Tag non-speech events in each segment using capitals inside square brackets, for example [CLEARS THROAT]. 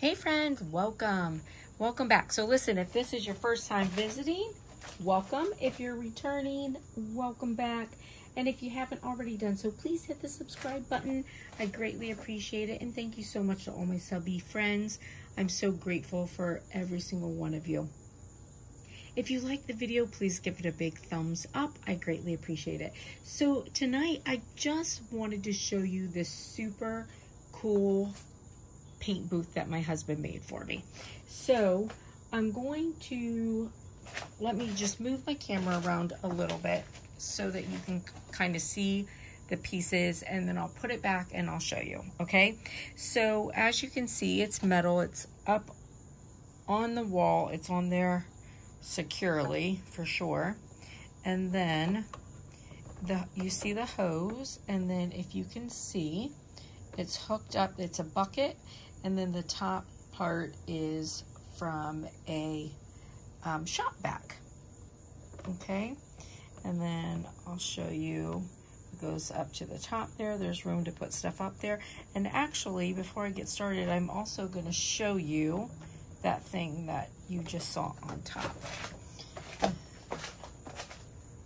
Hey friends, welcome. Welcome back. So listen, if this is your first time visiting, welcome. If you're returning, welcome back. And if you haven't already done so, please hit the subscribe button. I greatly appreciate it. And thank you so much to all my subby friends. I'm so grateful for every single one of you. If you like the video, please give it a big thumbs up. I greatly appreciate it. So tonight, I just wanted to show you this super cool paint booth that my husband made for me. So I'm going to, let me just move my camera around a little bit so that you can kind of see the pieces and then I'll put it back and I'll show you, okay? So as you can see, it's metal, it's up on the wall, it's on there securely for sure. And then the you see the hose and then if you can see, it's hooked up, it's a bucket and then the top part is from a um, shop vac. Okay. And then I'll show you, it goes up to the top there. There's room to put stuff up there. And actually, before I get started, I'm also going to show you that thing that you just saw on top.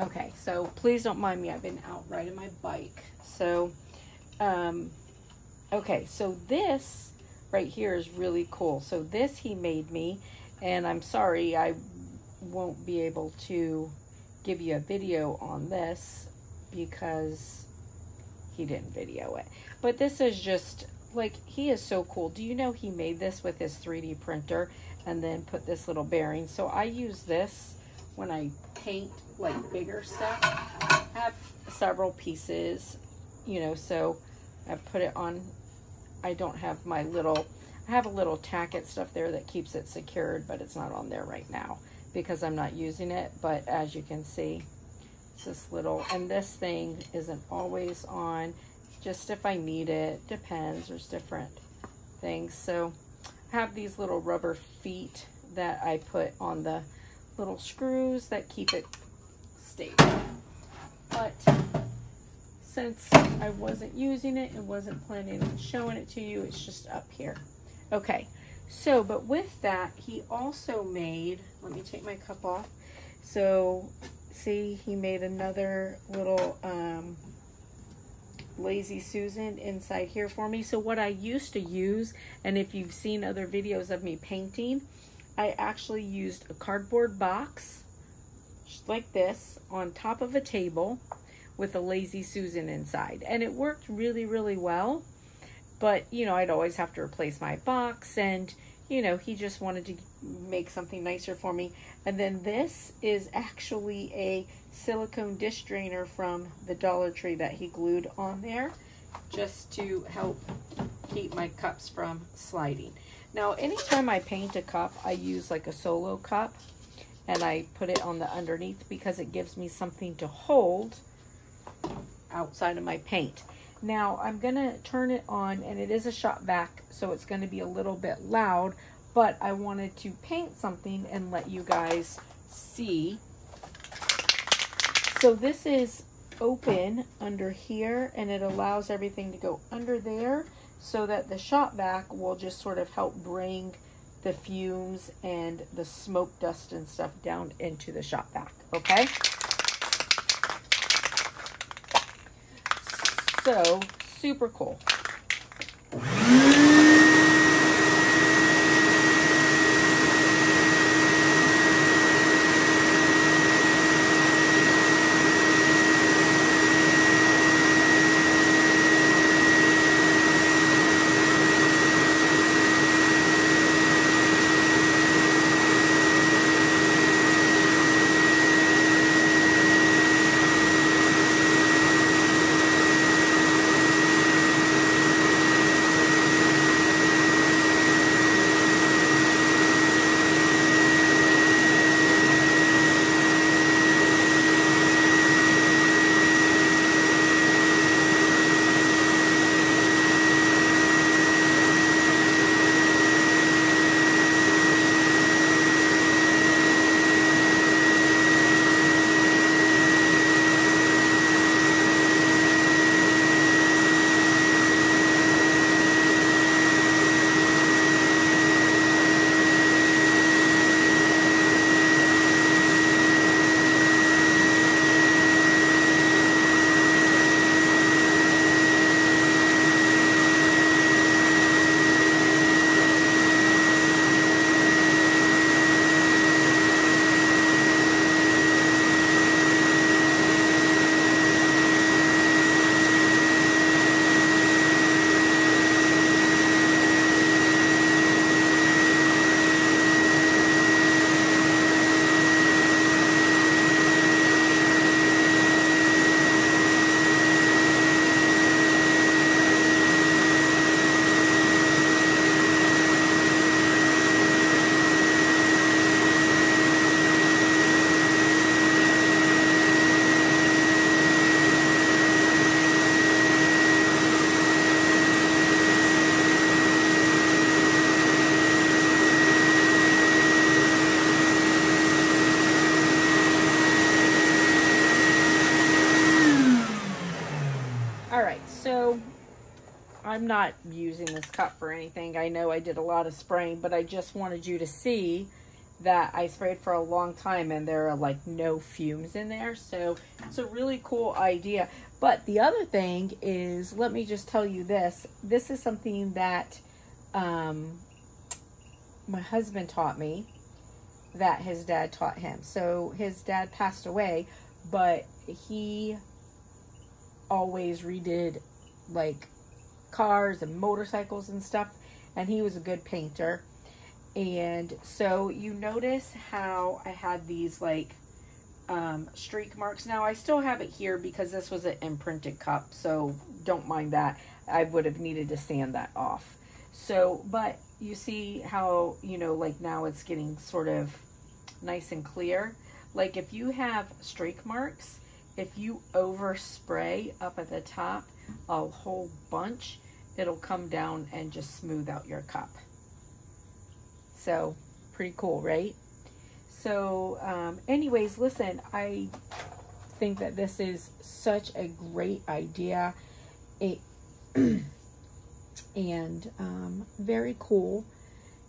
Okay, so please don't mind me. I've been out riding my bike. So, um, okay, so this right here is really cool. So this he made me, and I'm sorry I won't be able to give you a video on this because he didn't video it. But this is just, like, he is so cool. Do you know he made this with his 3D printer and then put this little bearing? So I use this when I paint, like, bigger stuff. I have several pieces, you know, so I put it on I don't have my little, I have a little tacket stuff there that keeps it secured, but it's not on there right now because I'm not using it. But as you can see, it's this little, and this thing isn't always on, just if I need it, depends, there's different things. So I have these little rubber feet that I put on the little screws that keep it stable. But since I wasn't using it and wasn't planning on showing it to you, it's just up here. Okay, so, but with that, he also made, let me take my cup off. So, see, he made another little um, Lazy Susan inside here for me. So what I used to use, and if you've seen other videos of me painting, I actually used a cardboard box, just like this, on top of a table with a Lazy Susan inside. And it worked really, really well. But, you know, I'd always have to replace my box and, you know, he just wanted to make something nicer for me. And then this is actually a silicone dish drainer from the Dollar Tree that he glued on there just to help keep my cups from sliding. Now, anytime I paint a cup, I use like a solo cup and I put it on the underneath because it gives me something to hold outside of my paint. Now I'm to turn it on and it is a shop vac so it's to be a little bit loud but I wanted to paint something and let you guys see. So this is open under here and it allows everything to go under there so that the shop vac will just sort of help bring the fumes and the smoke dust and stuff down into the shop vac, okay? So, super cool. I'm not using this cup for anything. I know I did a lot of spraying, but I just wanted you to see that I sprayed for a long time and there are like no fumes in there. So it's a really cool idea. But the other thing is, let me just tell you this. This is something that um, my husband taught me that his dad taught him. So his dad passed away, but he always redid like cars and motorcycles and stuff. And he was a good painter. And so you notice how I had these like um, streak marks. Now I still have it here because this was an imprinted cup. So don't mind that. I would have needed to sand that off. So, but you see how, you know, like now it's getting sort of nice and clear. Like if you have streak marks, if you overspray up at the top a whole bunch, it'll come down and just smooth out your cup. So pretty cool, right? So um, anyways, listen, I think that this is such a great idea. It [CLEARS THROAT] and um, very cool.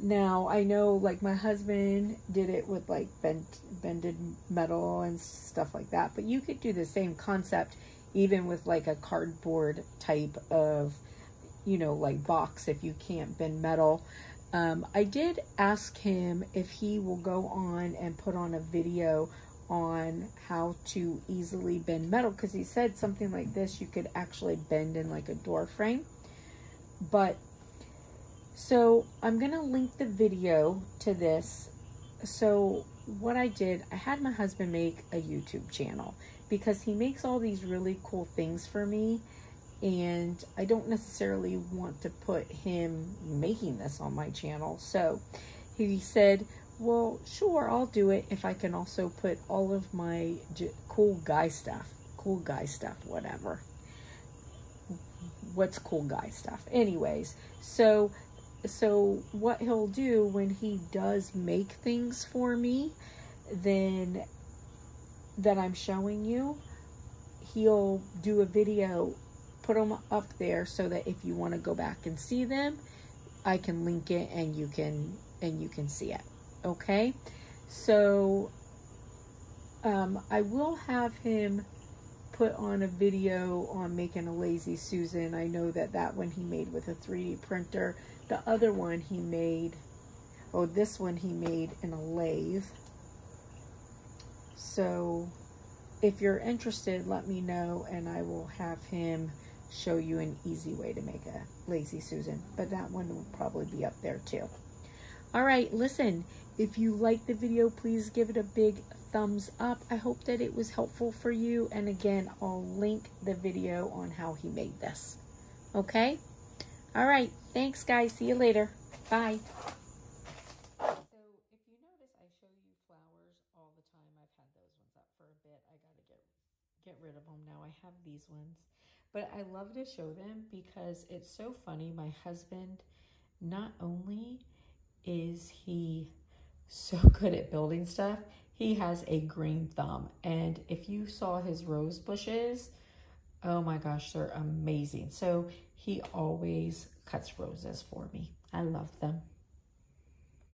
Now I know like my husband did it with like bent bended metal and stuff like that, but you could do the same concept even with like a cardboard type of you know like box if you can't bend metal. Um, I did ask him if he will go on and put on a video on how to easily bend metal because he said something like this you could actually bend in like a door frame but so I'm going to link the video to this. So what I did, I had my husband make a YouTube channel because he makes all these really cool things for me. And I don't necessarily want to put him making this on my channel. So he said, well, sure, I'll do it if I can also put all of my cool guy stuff, cool guy stuff, whatever. What's cool guy stuff? Anyways, so so what he'll do when he does make things for me, then that I'm showing you, he'll do a video, put them up there so that if you want to go back and see them, I can link it and you can and you can see it. Okay, so um, I will have him put on a video on making a lazy Susan. I know that that one he made with a 3D printer. The other one he made, oh, this one he made in a lathe. So if you're interested, let me know and I will have him show you an easy way to make a Lazy Susan. But that one will probably be up there too. All right, listen, if you like the video, please give it a big thumbs up. I hope that it was helpful for you. And again, I'll link the video on how he made this. Okay? All right. Thanks, guys. See you later. Bye. So if you notice, I show you flowers all the time. I've had those ones up for a bit. I got to get, get rid of them now. I have these ones. But I love to show them because it's so funny. My husband, not only is he so [LAUGHS] good at building stuff, he has a green thumb. And if you saw his rose bushes, oh my gosh, they're amazing. So he always cuts roses for me. I love them.